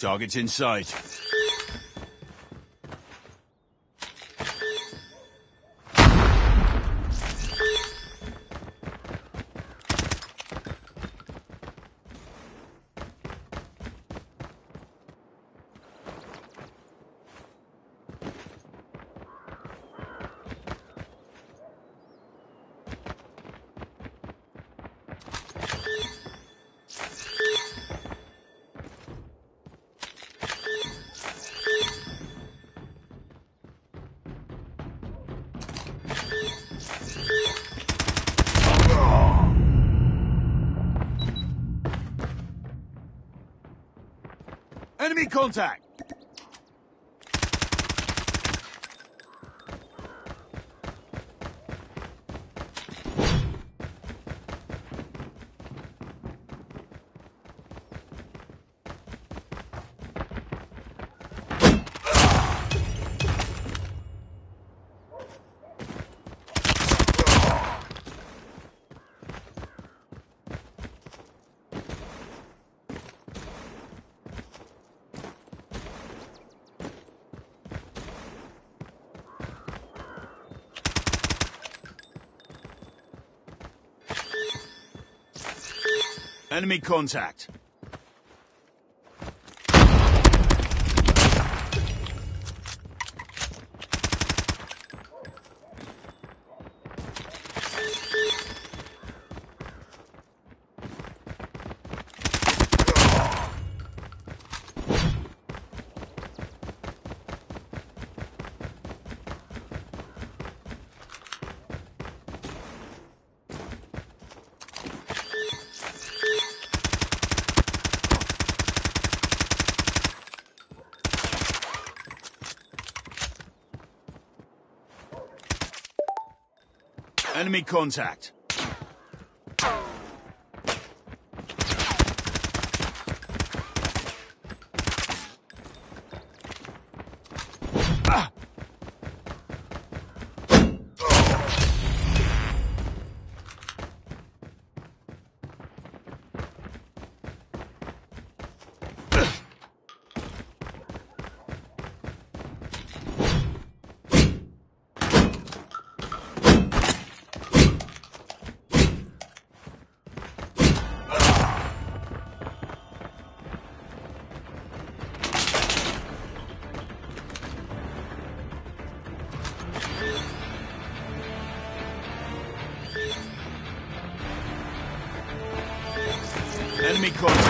Target's in sight. Enemy contact! Enemy contact. Enemy contact. Enemy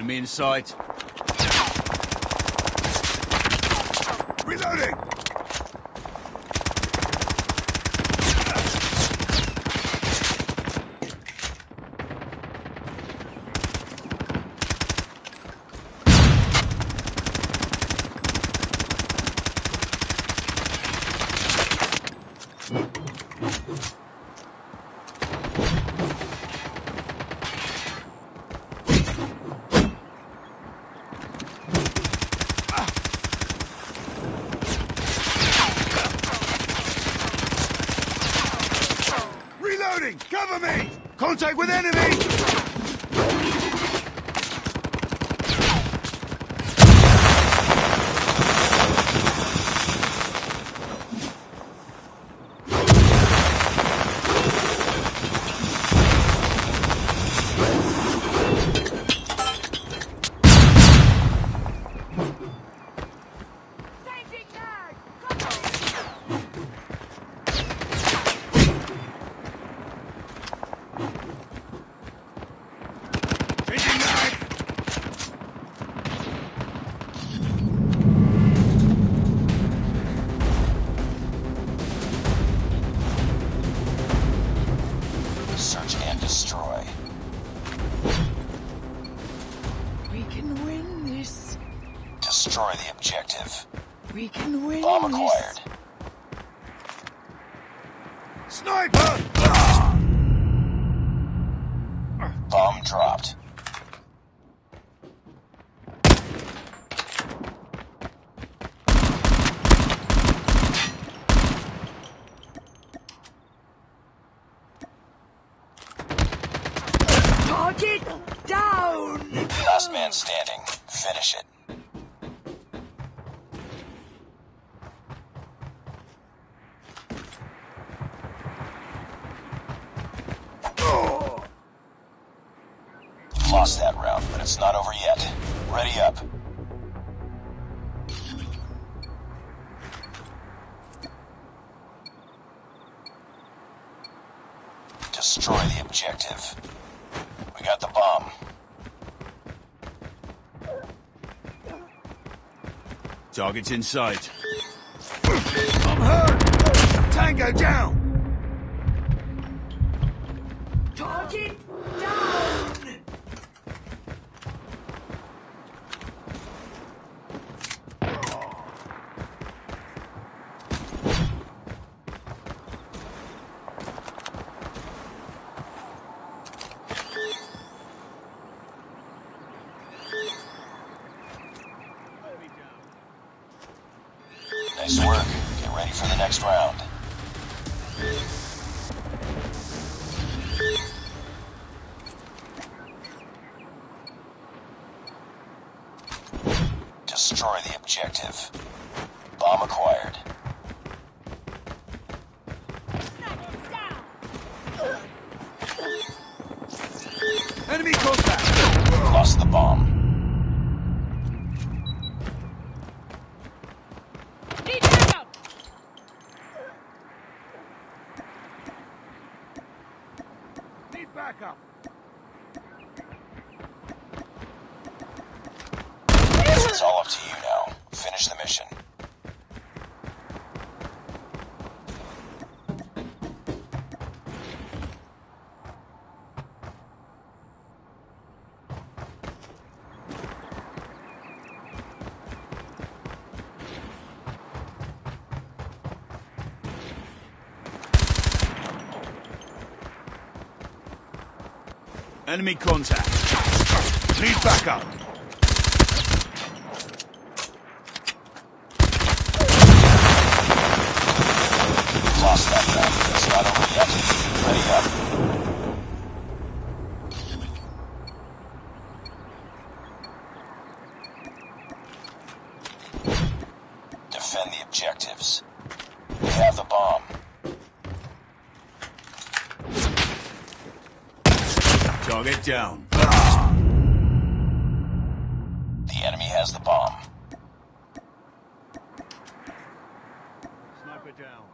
Enemy in sight. Reloading! Reloading! Cover me! With enemy! We can win Bomb this. acquired. Sniper! Bomb dropped. Target down! Last man standing. Finish it. Lost that round, but it's not over yet. Ready up. Destroy the objective. We got the bomb. Target's in sight. I'm hurt! Tango down! Target down! Nice work. Get ready for the next round. Destroy the objective. Bomb acquired. Enemy contact! Lost the bomb. Backup! It's all up to you now. Finish the mission. Enemy contact. Need backup. Lost that round. It's not over yet. Ready up. Defend the objectives. We have the bomb. Target down. The enemy has the bomb. Sniper down.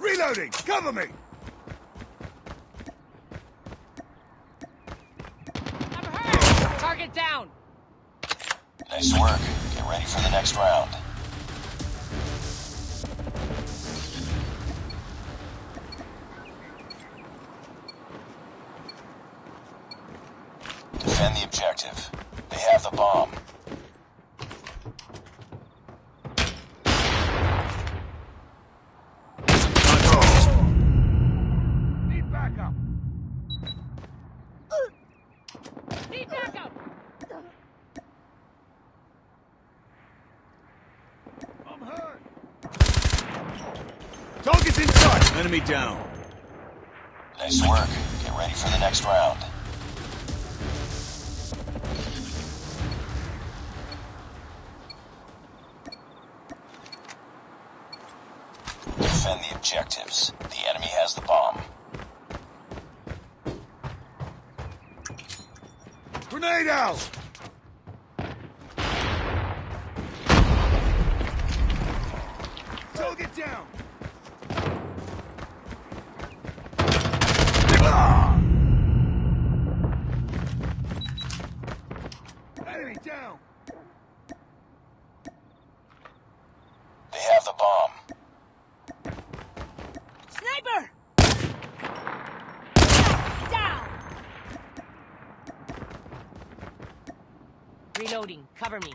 Reloading! Cover me! Target down! Nice work. Get ready for the next round. Enemy down. Nice work. Get ready for the next round. Defend the objectives. The enemy has the bomb. Grenade out. Target down. Down. They have the bomb. Sniper. Down. Reloading. Cover me.